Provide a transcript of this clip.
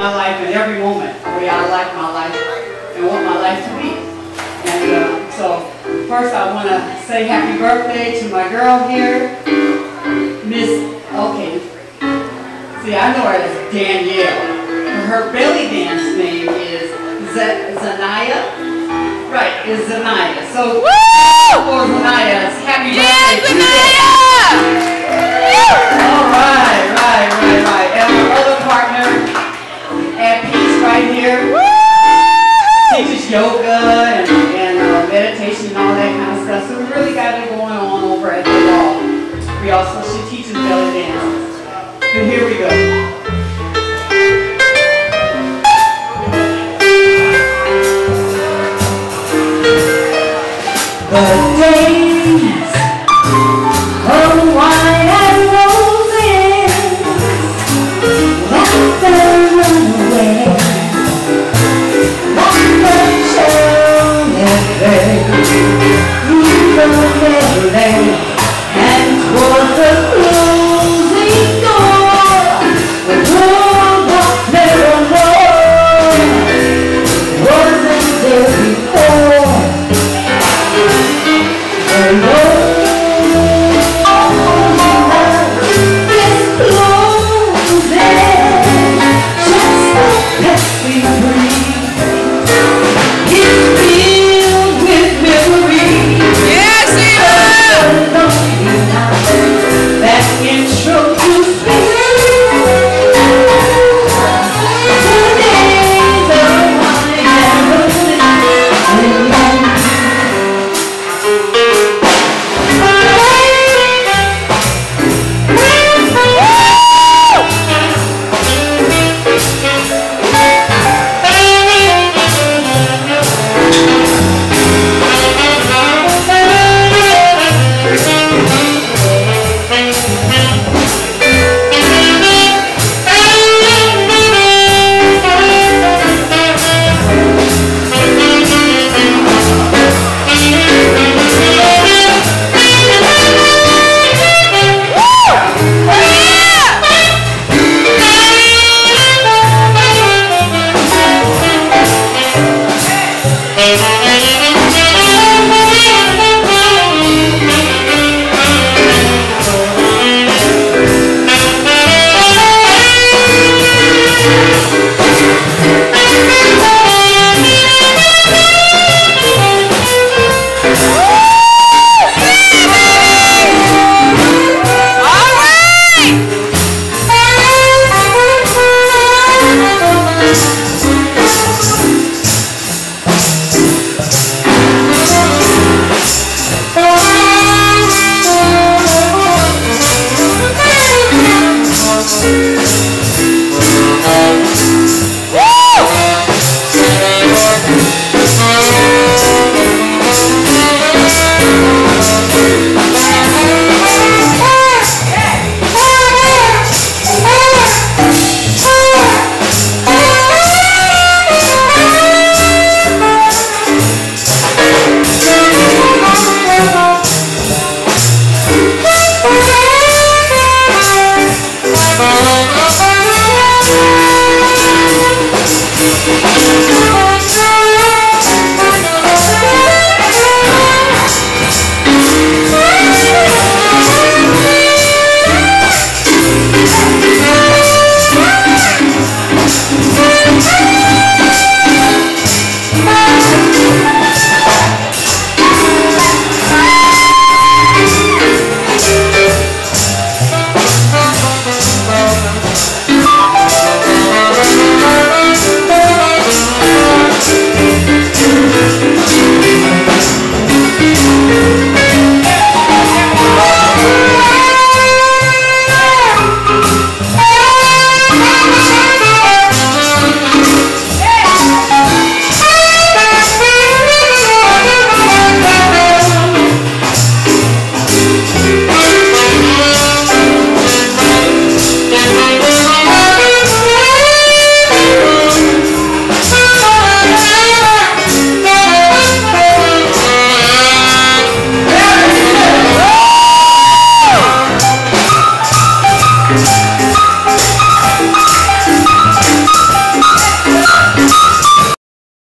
my life in every moment, the way I like my life and want my life to be. And uh, so, first I want to say happy birthday to my girl here, Miss, okay, see I know her as Danielle. Her belly dance name is Z Zanaya. Right, is Zanaya. So, Woo! for Zanaya, happy Yeah, birthday to you. Zanaya! Oh, 呃